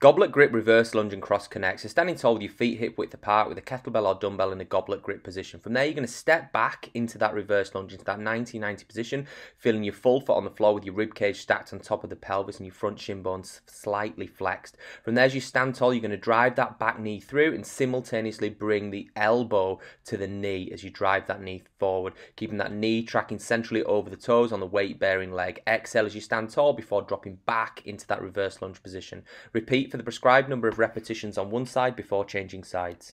Goblet grip, reverse lunge and cross connect. So standing tall with your feet hip width apart with a kettlebell or dumbbell in a goblet grip position. From there, you're going to step back into that reverse lunge, into that 90-90 position, feeling your full foot on the floor with your rib cage stacked on top of the pelvis and your front shin bones slightly flexed. From there, as you stand tall, you're going to drive that back knee through and simultaneously bring the elbow to the knee as you drive that knee forward, keeping that knee tracking centrally over the toes on the weight-bearing leg. Exhale as you stand tall before dropping back into that reverse lunge position. For the prescribed number of repetitions on one side before changing sides.